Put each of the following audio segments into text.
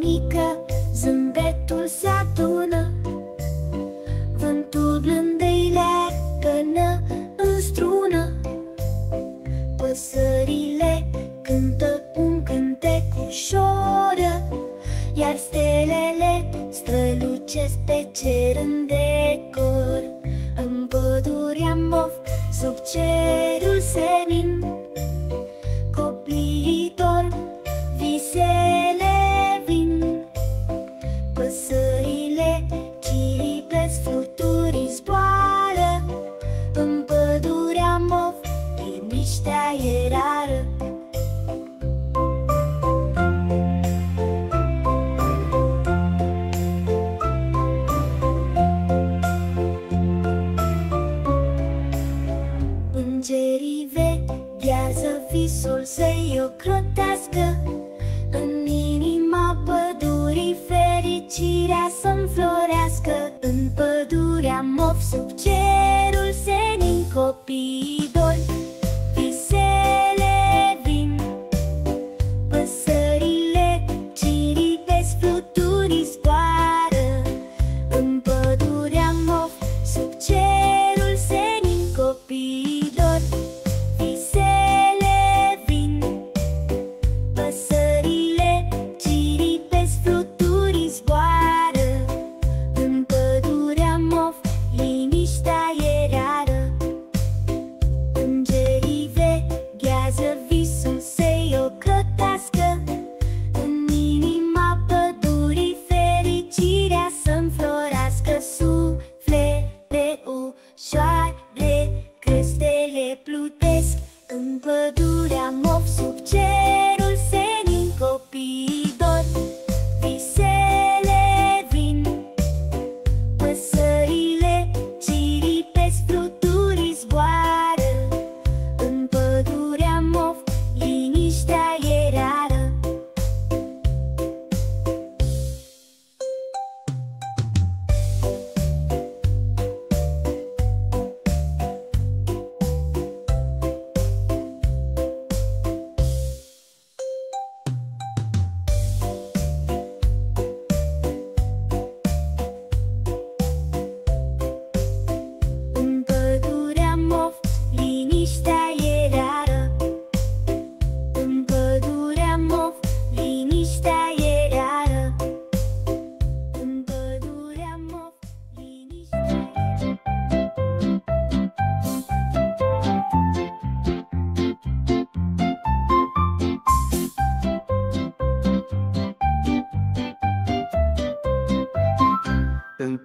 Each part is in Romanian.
Mika.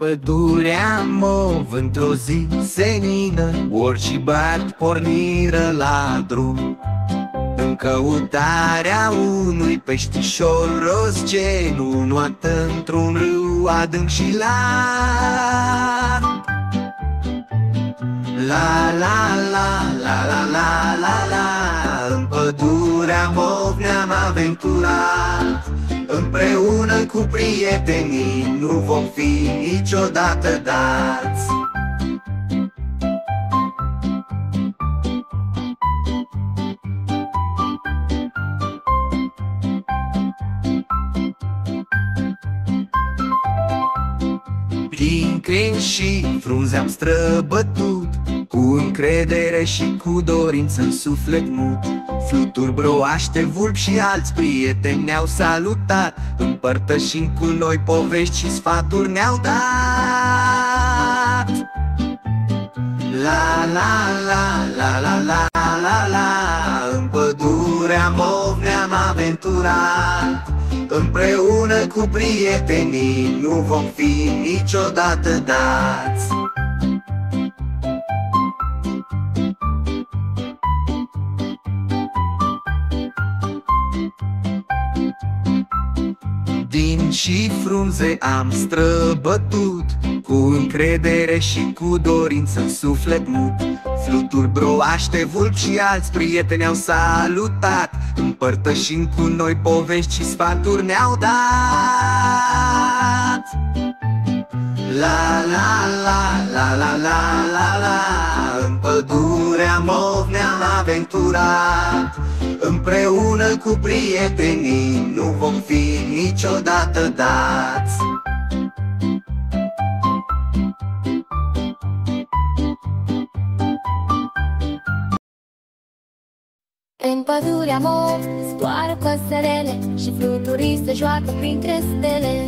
Pădurea mov, într-o zi senină Orci bat porniră la drum. În căutarea unui peștișor roz Ce nu noată într-un râu adânc și lat La la la la la la la la În pădurea mov ne-am aventurat Împreună cu prietenii Nu vom fi niciodată dați. Prin crin și frunze am străbătut Cu încredere și cu dorință în suflet mut. Fluturi, broaște, vulpi și alți prieteni ne-au salutat. Împărtășind cu noi povești și sfaturi ne-au dat. La la la la la la la la În pădurea mov ne-am aventurat. Împreună cu prietenii nu vom fi niciodată dați și frunze am străbătut Cu încredere și cu dorință în suflet mut. Fluturi, broaște, vulpi și alți prieteni au salutat. Împărtășind cu noi povești și sfaturi ne-au dat. La la la la la la la la În pădurea mov ne-am aventurat Împreună cu prietenii nu vom fi niciodată dați. În pădurea mor zboară păsărele Și fluturii se joacă printre stele.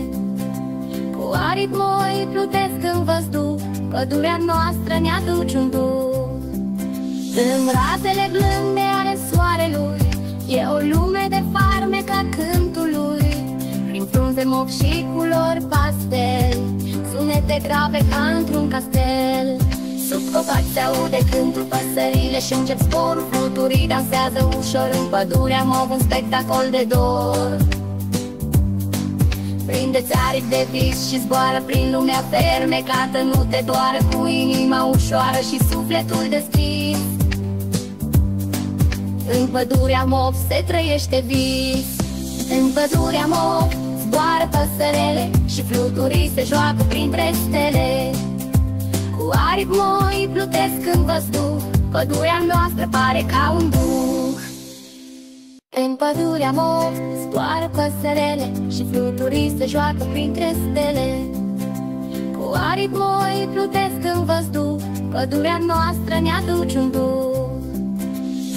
Cu aripi moi plutesc în văzduh Pădurea noastră ne aduce un duh. În razele blânde ale soarelui E o lume de farme ca cântul lui Prin frunze mov și culori pastel. Sunete grave ca într-un castel. Sub copaci se aude cântul păsările și încep sporul Fluturii dansează ușor în pădurea Mov un spectacol de dor. Prindeți aripi de vis și zboară prin lumea fermecată Nu te doară cu inima ușoară și sufletul deschis În pădurea Mov se trăiește vis. În pădurea Mov zboară păsărele Și fluturii se joacă printre stele cu aripi moi plutesc în văzduh Pădurea noastră pare ca un duh. În pădurea mor zboară păsărele Și fluturii se joacă printre stele Cu aripi moi plutesc în văzduh Pădurea noastră ne aduce un duh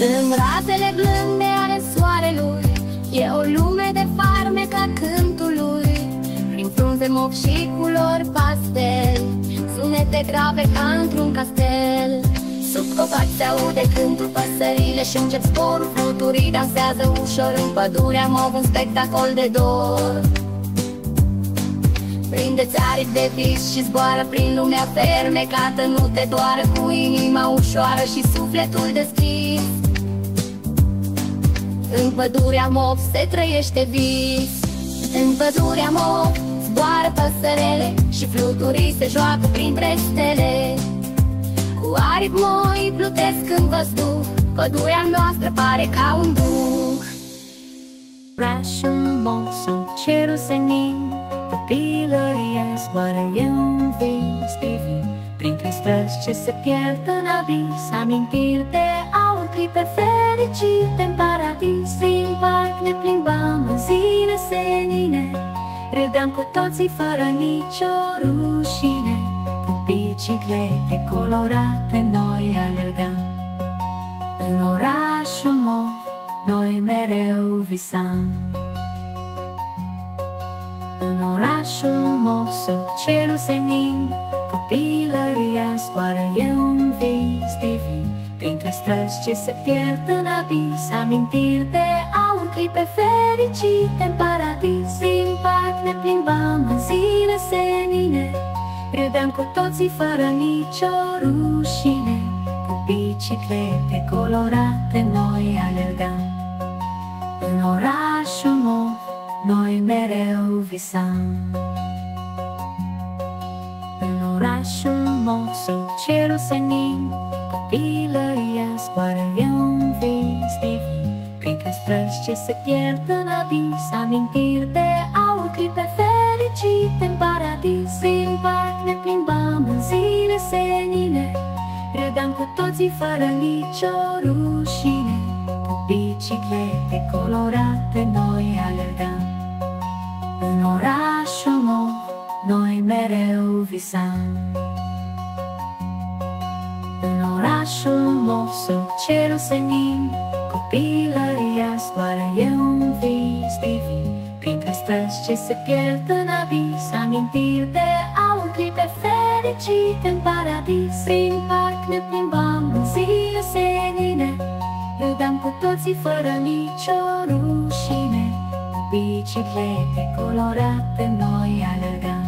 În razele blânde ale soarelui E o lume de farme ca cântul lui. Prin frunze mov și culori pastel sunete grave ca într-un castel. Sub copaci se aude cântul păsările și încep sporul Fluturii dansează ușor în pădurea Mov un spectacol de dor. Prindeți aripi de vis și zboară prin lumea fermecată Nu te doară cu inima ușoară și sufletul deschis În pădurea Mov se trăiește vis. În pădurea Mov zboară păsărele Și fluturii se joacă printre stele Cu aripi moi plutesc în văzduh Pădurea noastră pare ca un duh. Rașul sub cerul senin Copilăria zboară eu în vis divin. Printre străzi ce se pierd în abis Amintiri de aur, clipe fericite în paradis Prin parc ne plimbam în zile senine. Râdeam cu toții fără nicio rușine. Cu biciclete colorate noi alergam. În orașul mov noi mereu visam. În orașul mov sub cerul senin Copilăria zboară eu un vis divin Printre străzi ce se pierd în abis. Amintiri de aur, clipe fericite în paradis. Prin parc ne plimbam în zile senine. Râdeam cu toții fără nicio rușine. Cu biciclete colorate noi alergam. În orașul mov noi mereu visam. În orașul mov sub cerul senin Copilăria zboară eu un vis divin Printre străzi ce se pierd în abis Amintiri de aur, clipe fericite în paradis. Prin parc ne plimbam în zile senine Râdeam cu toții fără nicio rușine. Cu biciclete colorate noi alergam. În orașul mov noi mereu visam orașul mov sub cerul senin Copilăria zboară eu un vis divin. Printre străzi ce se pierd în abis Amintiri de aur, clipe fericite în paradis. Prin parc ne plimbam în zile senine Râdeam cu toții fără nicio rușine. Cu biciclete colorate noi alergam.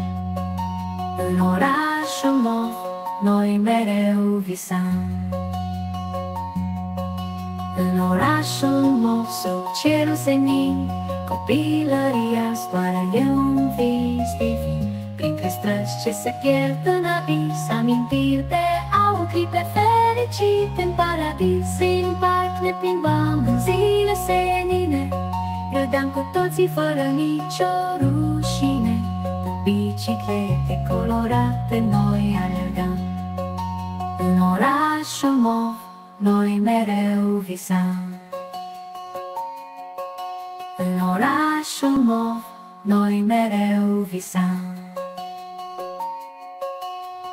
În orașul mov noi mereu visam În orașul mov sub cerul senin Copilăria zboară eu un vis divin. Printre străzi ce se pierd în abis Amintiri de aur, clipe fericite în paradis În parc ne plimbam în zile senine. Râdeam cu toții fără nicio rușine. Cu biciclete colorate noi alergam în orașul mov, noi mereu visam În orașul mov, noi mereu visam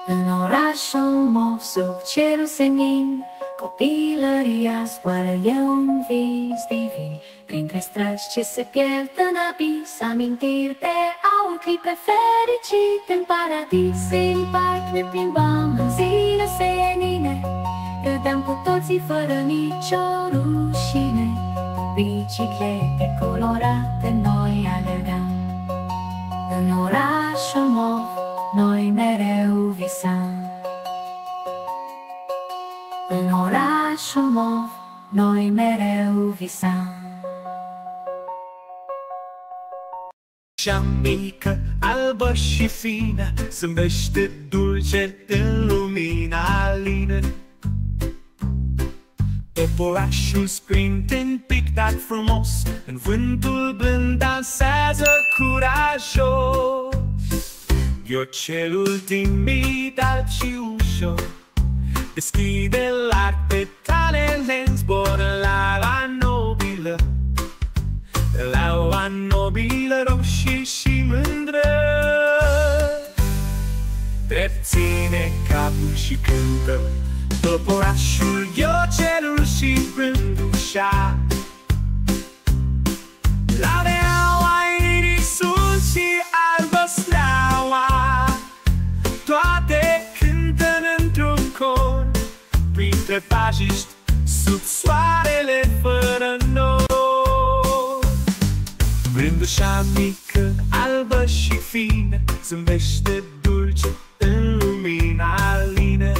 În orașul mov, sub cerul senin Copilăria zboară eu în vis divin. Printre străzi ce se pierd în abis Amintiri de aur, clipe fericite în paradis. În parc ne plimbam în zile senine Râdeam cu toții fără nicio rușine. Biciclete colorate orașul Mov noi mereu visam Cea mică, albă și fină Zâmbește dulce în lumina lină. Poporașul sprinten pictat frumos În vântul blând dansează curajos. Ghiocelul timid, alb și ușor Deschide larg petalele în zbor la la nobilă La o nobilă roșie și mândră. Drept ține capul și cântă Toporașul, ghiocelul și brândușa La Printre pajiști sub soarele fără nor Brândușa mică, albă și fină Zâmbește dulce în lumina lină.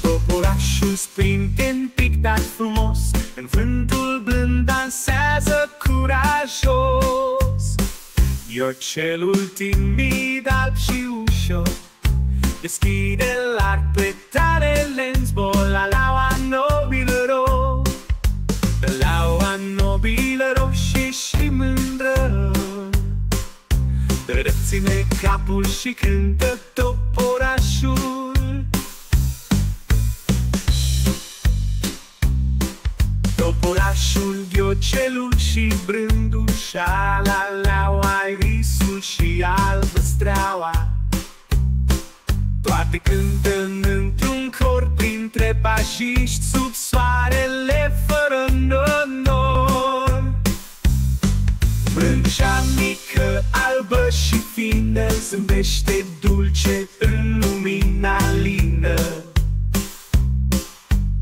Poporașul sprinten pictat frumos În vântul blând dansează curajos. Iocelul timid, alb și ușor Deschide larg petalele în zbor La laua nobilă ro La laua nobilă roșie și mândră. Reține capul și cântă toporașul Toporașul, ghiocelul și brândușa La leaua, risul și albă streaua Toate cântând într-un cor printre pajiști Sub soarele fără nor Brândușa mică, albă și fină Zâmbește dulce în lumina lină.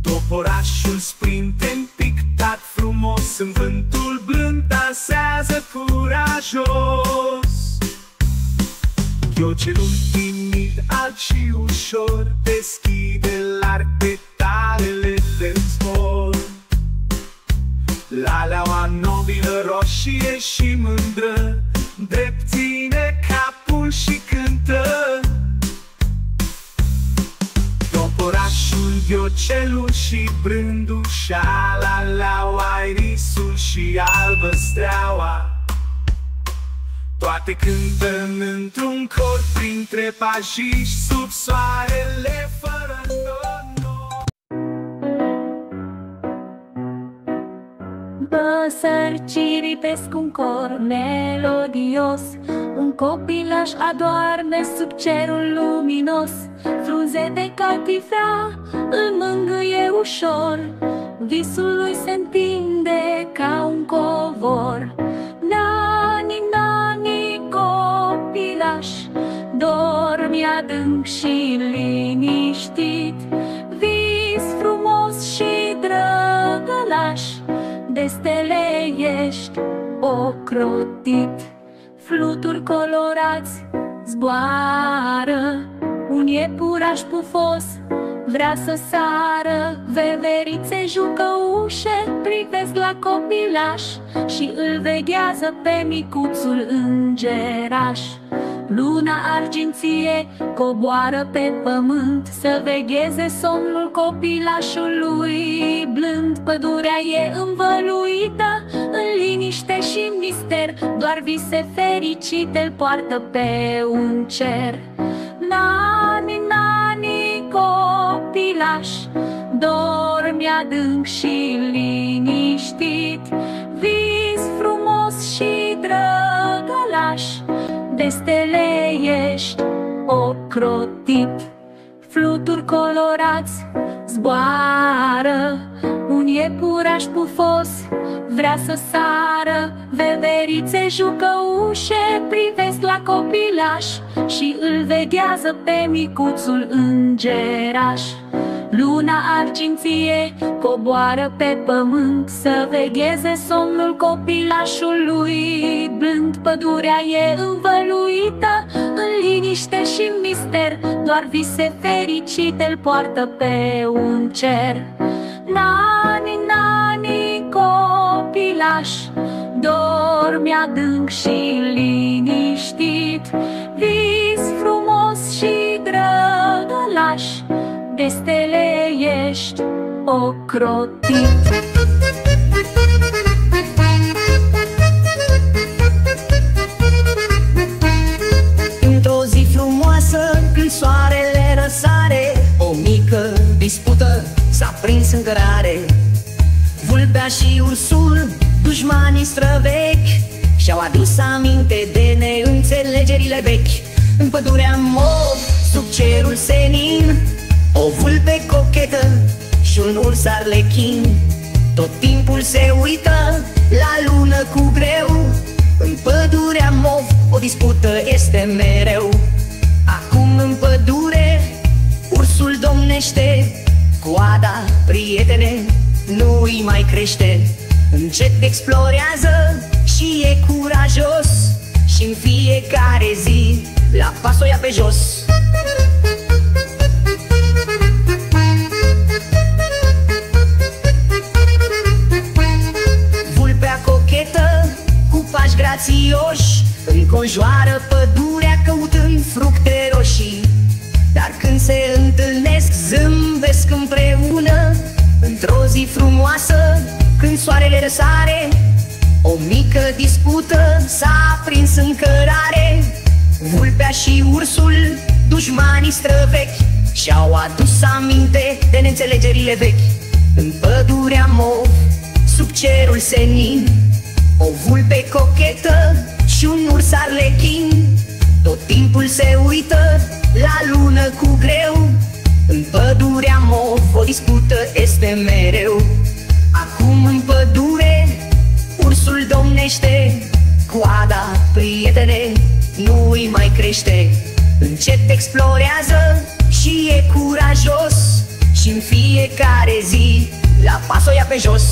Toporașul sprinten pictat frumos În vântul blând dansează curajos Ghiocelul timid, alb și ușor Deschide larg petalele de zbor. La leaua nobilă roșie și mândră Drept ține capul și cântă. Toporașul, ghiocelul și brândușa La leaua, risul și albă streaua Toate cântând într-un cor printre pajiști Sub soarele fără nor Păsări ciripesc un cor melodios Un copilaș adoarne sub cerul luminos. Frunze de catifea îl mângâie ușor Visul lui se întinde ca un covor adânc și liniștit Vis frumos și drăgălaș De stele ești ocrotit. Fluturi colorați zboară Un iepuraș pufos vrea să sară Veverițe jucă ușe, privesc la copilaș Și îl veghează pe micuțul îngeraș. Luna arginție coboară pe pământ Să vegheze somnul copilașului. Blând Pădurea e învăluită în liniște și mister Doar vise fericite îl poartă pe un cer. Nani, nani, oraș, dormi adânc și liniștit, vis frumos și drăgălaș, de stele ești ocrotit. flutur colorați zboară, un iepuraș pufos vrea să sară, veverițe jucă ușe, privesc la copilaș și îl veghează pe micuțul îngeraș. Luna arginție coboară pe pământ Să vegheze somnul copilașului. Blând pădurea e învăluită În liniște și mister Doar vise fericite îl poartă pe un cer. Nani, nani, copilaș Dormi adânc și liniștit. Vis frumos și drăgălaș de stele ești ocrotit. Într-o zi frumoasă, când soarele răsare O mică dispută s-a prins în cărare Vulpea și ursul, dușmanii străvechi Și-au adus aminte de neînțelegerile vechi. În pădurea mov, sub cerul senin o vulpe cochetă și un urs arlechin Tot timpul se uită la lună cu greu. În pădurea mov o dispută este mereu. Acum în pădure ursul domnește. Coada, prietene, nu îi mai crește. Încet explorează și e curajos. Și în fiecare zi la pas o ia pe jos s-a prins în cărare Vulpea și ursul, dușmanii străvechi Și-au adus aminte de neînțelegerile vechi. În pădurea mov, sub cerul senin o vulpe cochetă și un urs arlechin. Tot timpul se uită la lună cu greu. În pădurea mov o dispută este mereu. Acum în pădure ursul domnește Coada, prietene, nu îi mai crește. Încet explorează și e curajos și în fiecare zi la pas o ia pe jos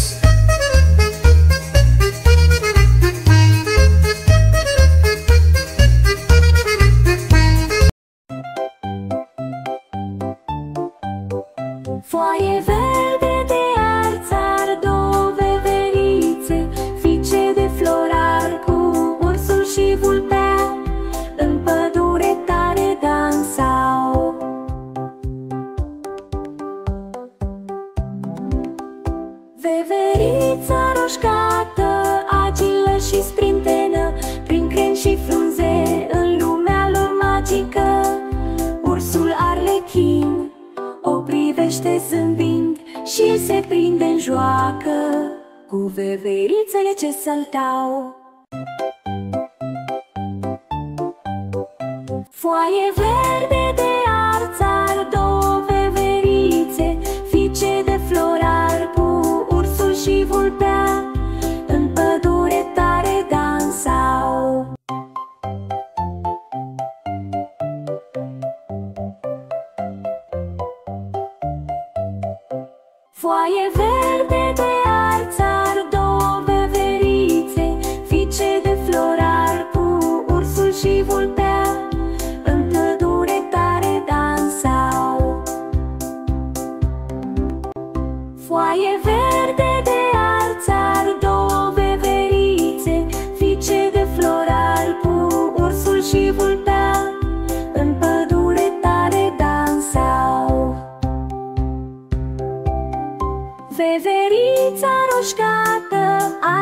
privește zâmbind și se prinde în joacă Cu veverițele ce saltau Foaie verde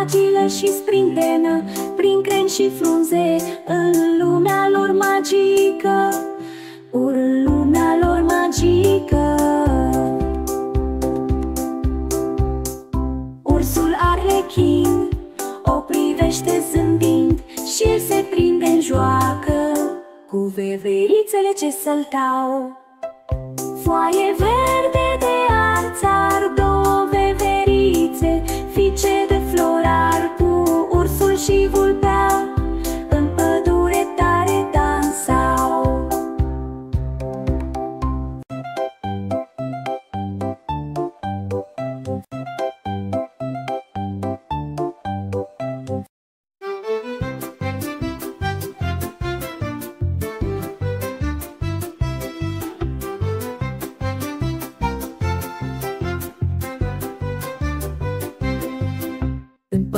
roșcată, agilă și sprintenă Prin cren și frunze, în lumea lor magică. În lumea lor magică. Ursul arlechin o privește zâmbind Și el se prinde în joacă. Cu veverițele ce săltau Foaie verde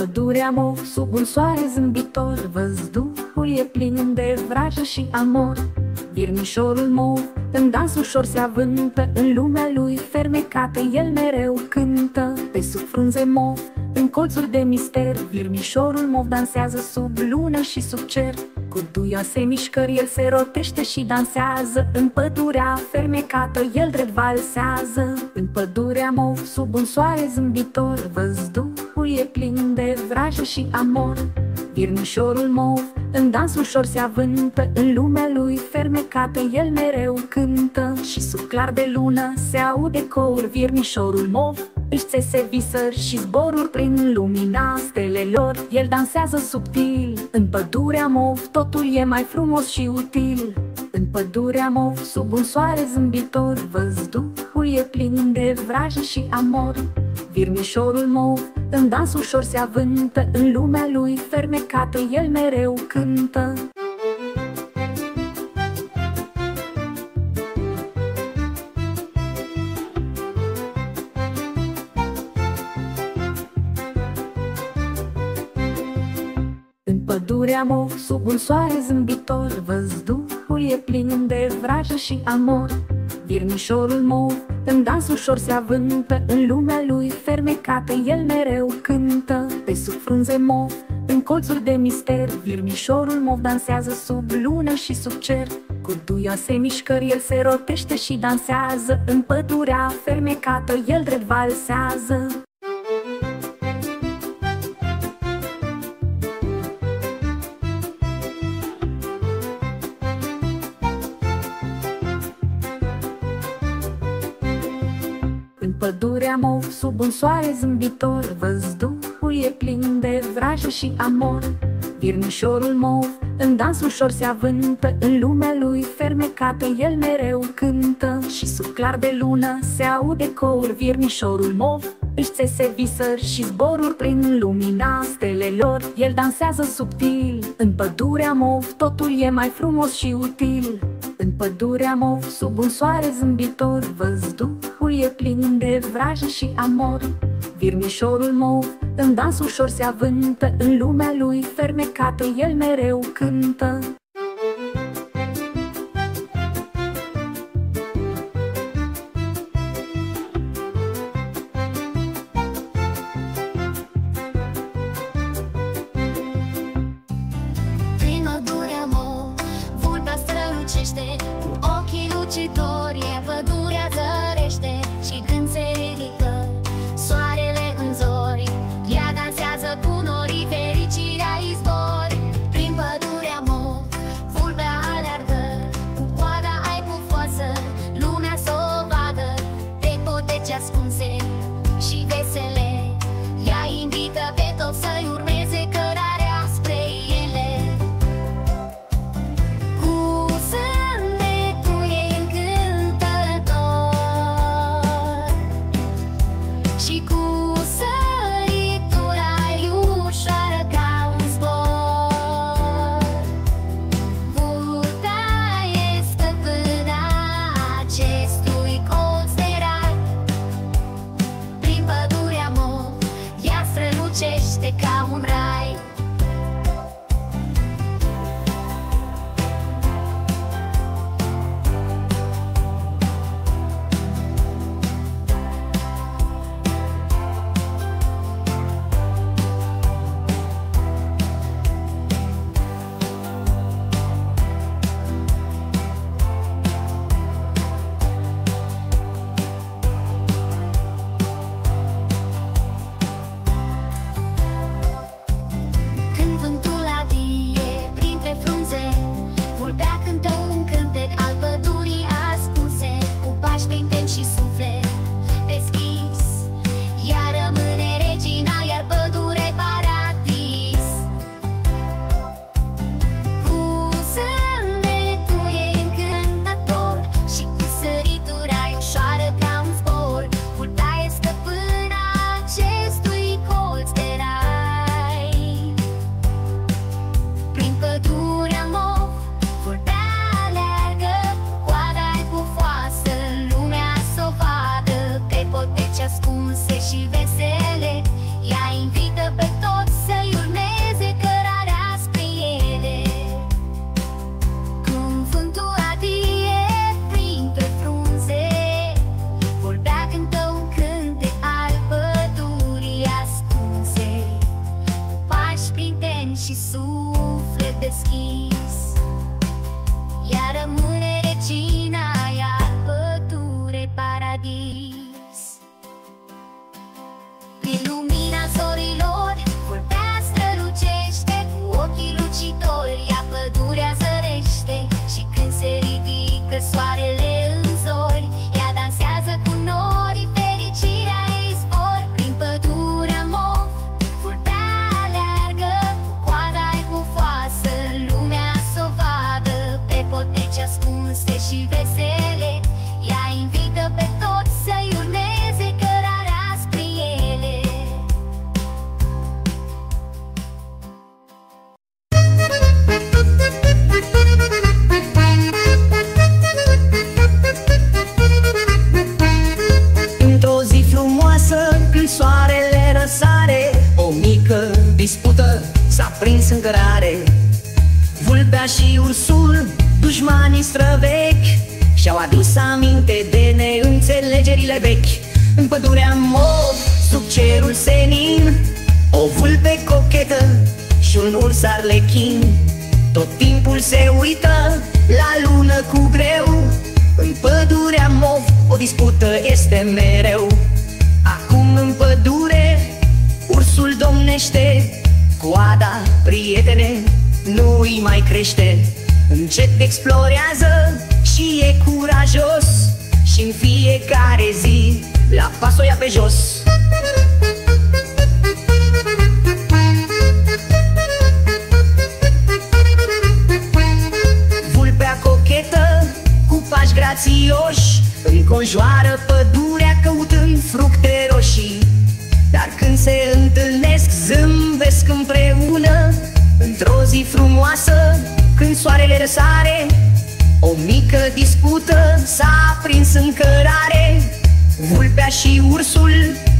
pădurea mov, sub un soare zâmbitor. Văzduhul e plin de vrajă și amor. Virmișorul mov, în dans ușor se avântă. În lumea lui fermecată, el mereu cântă. Pe sub frunze mov, în colțuri de mister. Virmișorul mov dansează sub lună și sub cer Cu duioase mișcări el se rotește și dansează. În pădurea fermecată el drept valsează. În pădurea mov, sub un soare zâmbitor Văzduhul e plin de vrajă și amor. Virmișorul mov, în dans ușor se avântă. În lumea lui fermecată el mereu cântă. Și sub clar de lună se aude cour Virmișorul mov își țese visări și zboruri prin lumina stelelor El dansează subtil, în pădurea mov Totul e mai frumos și util. În pădurea mov, sub un soare zâmbitor Văzduhul e plin de vrajă și amor. Virmișorul mov, în dans ușor se avântă În lumea lui fermecată el mereu cântă pădurea mov, sub un soare zâmbitor Văzduhul e plin de vrajă și amor. Virmișorul mov, în dans ușor se avântă În lumea lui fermecată, el mereu cântă. Pe sub frunze mov, în colțuri de mister Virmișorul mov dansează sub lună și sub cer. Cu duioase mișcări el se rotește și dansează În pădurea fermecată, el drept valsează pădurea mov, sub un soare zâmbitor. Văzduhul e plin de vrajă și amor. Virmișorul mov, în dans ușor se avântă. În lumea lui fermecată, el mereu cântă. Și sub clar de lună se aude cour Virmișorul mov își țese visări și zboruri prin lumina stelelor. El dansează subtil, în pădurea mov Totul e mai frumos și util În pădurea mov, sub un soare zâmbitor Văzduhul e plin de vrajă și amor. Virmișorul mov, în dans ușor se avântă În lumea lui fermecată, el mereu cântă dușmanii străvechi Și-au adus aminte de neînțelegerile vechi. În pădurea mov, sub cerul senin O vulpe cochetă și un urs arlechin Tot timpul se uită la lună cu greu. În pădurea mov, o dispută este mereu. Acum în pădure, ursul domnește. Coada, prietene, nu îi mai crește Încet explorează și e curajos și în fiecare zi la pas o ia pe jos. Vulpea cochetă cu pași grațioși Înconjoară pădurea căutând fructe roșii. Dar când se întâlnesc zâmbesc împreună Într-o zi frumoasă când soarele răsare O mică dispută s-a prins în cărare. Vulpea și ursul,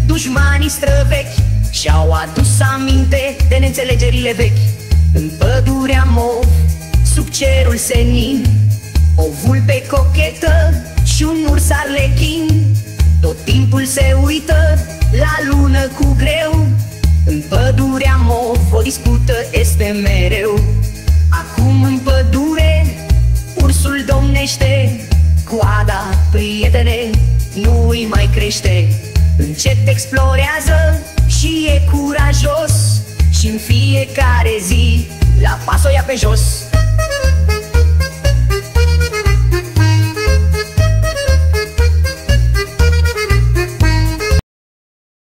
dușmanii străvechi Și-au adus aminte de neînțelegerile vechi. În pădurea mov, sub cerul senin O vulpe cochetă și un urs arlechin. Tot timpul se uită la lună cu greu În pădurea mov o dispută este mereu Acum în pădure ursul domnește Coada, prietene, nu îi mai crește. Încet explorează și e curajos și în fiecare zi la pas o ia pe jos